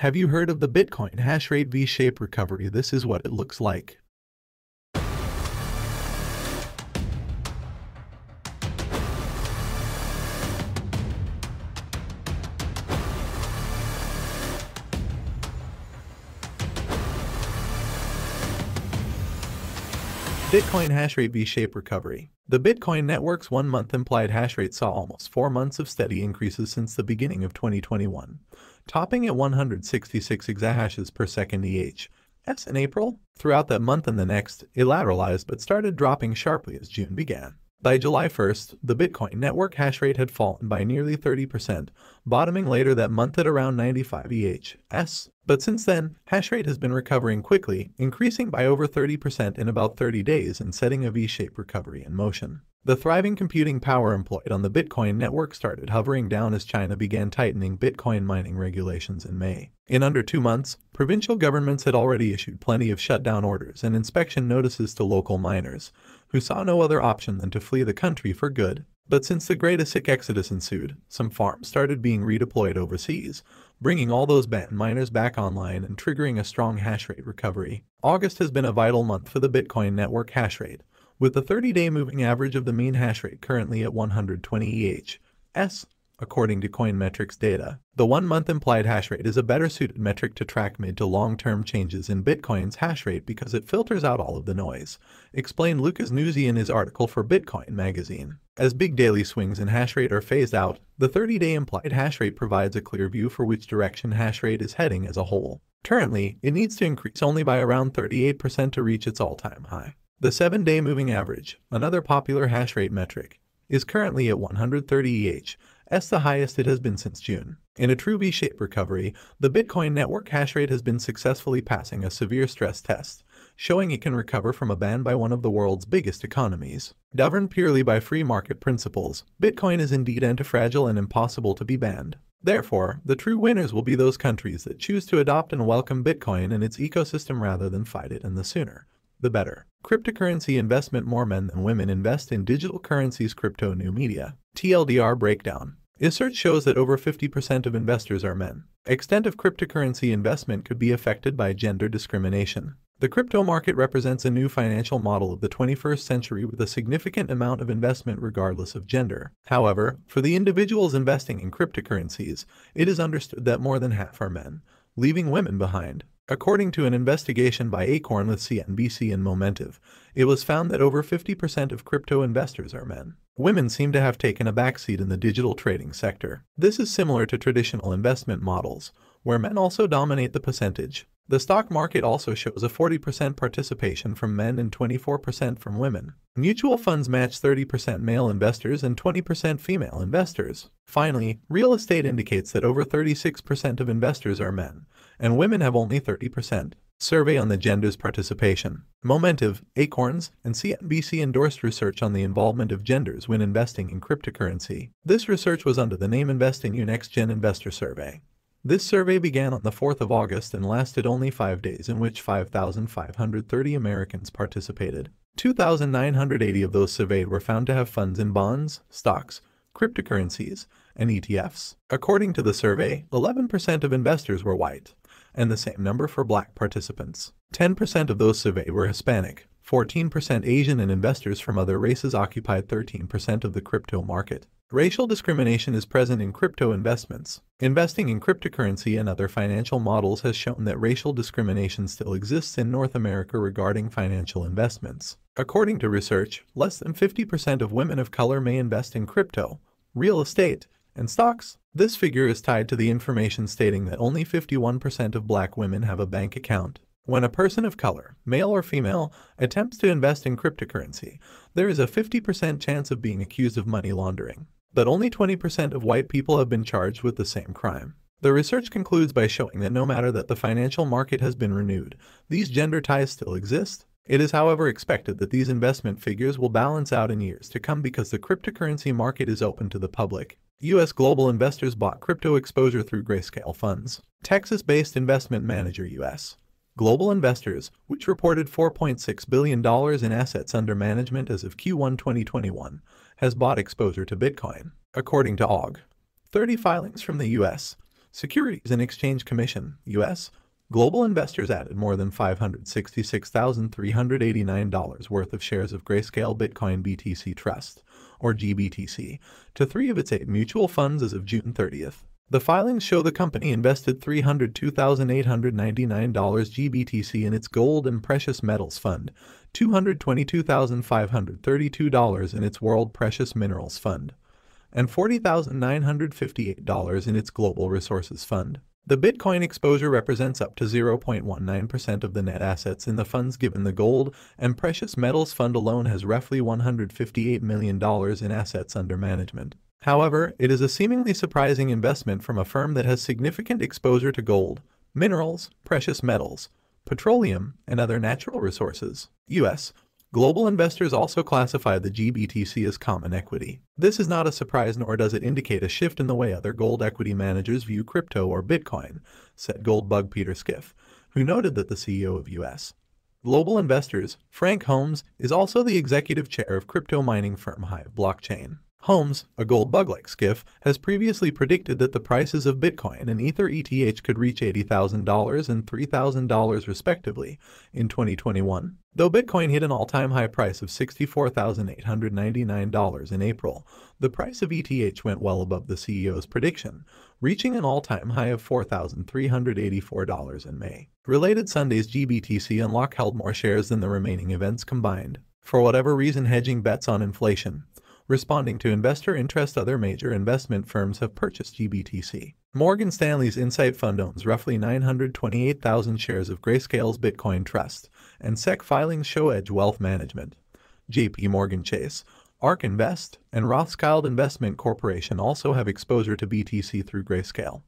Have you heard of the Bitcoin hash rate V-shaped recovery? This is what it looks like. Bitcoin hash rate V-shaped recovery. The Bitcoin network's one-month implied hash rate saw almost four months of steady increases since the beginning of 2021, topping at 166 exahashes per second EH. S in April. Throughout that month and the next, it lateralized but started dropping sharply as June began. By July 1st, the Bitcoin network hash rate had fallen by nearly 30%, bottoming later that month at around 95 EH/s. But since then, hash rate has been recovering quickly, increasing by over 30% in about 30 days and setting a V-shaped recovery in motion. The thriving computing power employed on the Bitcoin network started hovering down as China began tightening Bitcoin mining regulations in May. In under two months, provincial governments had already issued plenty of shutdown orders and inspection notices to local miners, who saw no other option than to flee the country for good. But since the Great ASIC exodus ensued, some farms started being redeployed overseas, bringing all those banned miners back online and triggering a strong hash rate recovery. August has been a vital month for the Bitcoin network hash rate, with the 30-day moving average of the mean hash rate currently at 120 EH/s, according to Coinmetrics data. The one-month implied hash rate is a better suited metric to track mid to long-term changes in Bitcoin's hash rate because it filters out all of the noise, explained Lucas Nuzzi in his article for Bitcoin magazine. As big daily swings in hash rate are phased out, the 30-day implied hash rate provides a clear view for which direction hash rate is heading as a whole. Currently, it needs to increase only by around 38% to reach its all-time high. The 7-day moving average, another popular hash rate metric, is currently at 130 EH, as the highest it has been since June. In a true V-shaped recovery, the Bitcoin network hash rate has been successfully passing a severe stress test, showing it can recover from a ban by one of the world's biggest economies. Governed purely by free market principles, Bitcoin is indeed anti-fragile and impossible to be banned. Therefore, the true winners will be those countries that choose to adopt and welcome Bitcoin and its ecosystem rather than fight it and the sooner the better. Cryptocurrency investment More men than women invest in digital currencies Crypto New Media. TLDR Breakdown Research shows that over 50% of investors are men. Extent of cryptocurrency investment could be affected by gender discrimination. The crypto market represents a new financial model of the 21st century with a significant amount of investment regardless of gender. However, for the individuals investing in cryptocurrencies, it is understood that more than half are men, leaving women behind. According to an investigation by Acorn with CNBC and Momentive, it was found that over 50% of crypto investors are men. Women seem to have taken a backseat in the digital trading sector. This is similar to traditional investment models, where men also dominate the percentage. The stock market also shows a 40% participation from men and 24% from women. Mutual funds match 30% male investors and 20% female investors. Finally, real estate indicates that over 36% of investors are men, and women have only 30%. Survey on the genders participation. Momentive, Acorns, and CNBC endorsed research on the involvement of genders when investing in cryptocurrency. This research was under the name Invest in You Next Gen Investor Survey. This survey began on the 4th of August and lasted only five days in which 5,530 Americans participated. 2,980 of those surveyed were found to have funds in bonds, stocks, cryptocurrencies, and ETFs. According to the survey, 11% of investors were white, and the same number for black participants. 10% of those surveyed were Hispanic, 14% Asian and investors from other races occupied 13% of the crypto market. Racial discrimination is present in crypto investments. Investing in cryptocurrency and other financial models has shown that racial discrimination still exists in North America regarding financial investments. According to research, less than 50% of women of color may invest in crypto, real estate, and stocks. This figure is tied to the information stating that only 51% of black women have a bank account. When a person of color, male or female, attempts to invest in cryptocurrency, there is a 50% chance of being accused of money laundering but only 20% of white people have been charged with the same crime. The research concludes by showing that no matter that the financial market has been renewed, these gender ties still exist. It is however expected that these investment figures will balance out in years to come because the cryptocurrency market is open to the public. U.S. global investors bought crypto exposure through Grayscale Funds. Texas-based investment manager U.S. Global Investors, which reported $4.6 billion in assets under management as of Q1 2021, has bought exposure to Bitcoin. According to AUG, 30 filings from the US, Securities and Exchange Commission, U.S. Global investors added more than $566,389 worth of shares of Grayscale Bitcoin BTC Trust, or GBTC, to three of its eight mutual funds as of June 30th. The filings show the company invested $302,899 GBTC in its gold and precious metals fund, $222,532 in its world precious minerals fund, and $40,958 in its global resources fund. The Bitcoin exposure represents up to 0.19% of the net assets in the funds given the gold and precious metals fund alone has roughly $158 million in assets under management. However, it is a seemingly surprising investment from a firm that has significant exposure to gold, minerals, precious metals, petroleum, and other natural resources. U.S. Global investors also classify the GBTC as common equity. This is not a surprise nor does it indicate a shift in the way other gold equity managers view crypto or Bitcoin, said gold bug Peter Schiff, who noted that the CEO of U.S. Global Investors, Frank Holmes, is also the executive chair of crypto mining firm Hive Blockchain. Holmes, a gold bug-like Schiff, has previously predicted that the prices of Bitcoin and Ether ETH could reach $80,000 and $3,000 respectively in 2021. Though Bitcoin hit an all-time high price of $64,899 in April, the price of ETH went well above the CEO's prediction, reaching an all-time high of $4,384 in May. Related Sunday's GBTC unlock held more shares than the remaining events combined. For whatever reason hedging bets on inflation, Responding to investor interest, other major investment firms have purchased GBTC. Morgan Stanley's Insight Fund owns roughly 928,000 shares of Grayscale's Bitcoin Trust, and SEC filings show Edge Wealth Management. JP Morgan Chase, ARK Invest, and Rothschild Investment Corporation also have exposure to BTC through Grayscale.